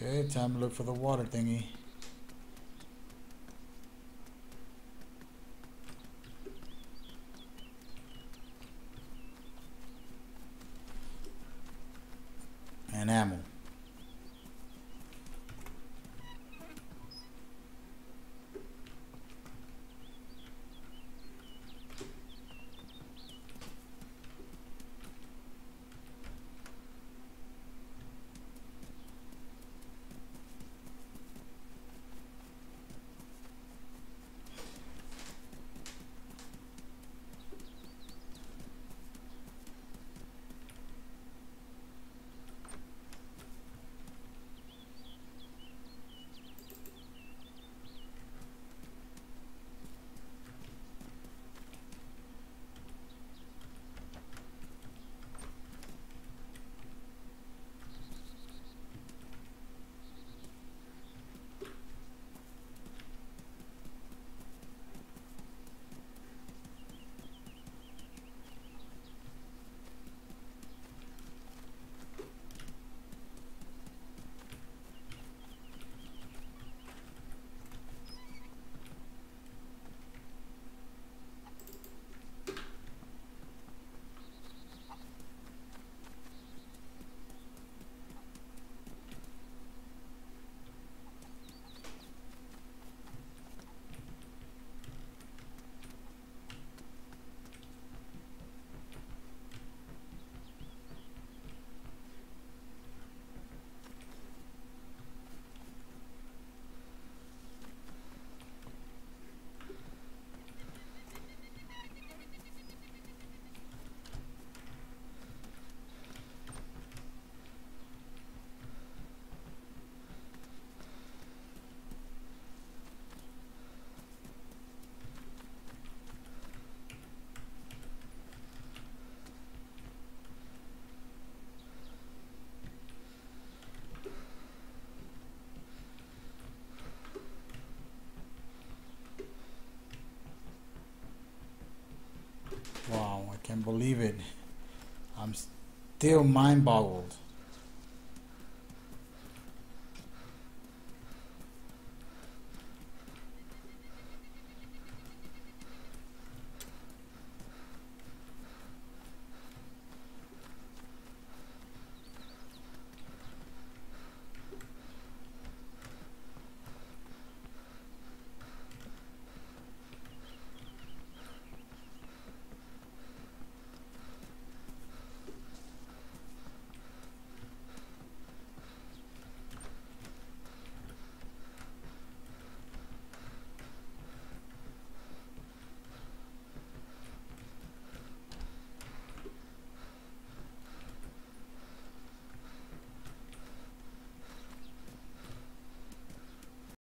Okay, time to look for the water thingy. And ammo. Can't believe it. I'm still mind boggled.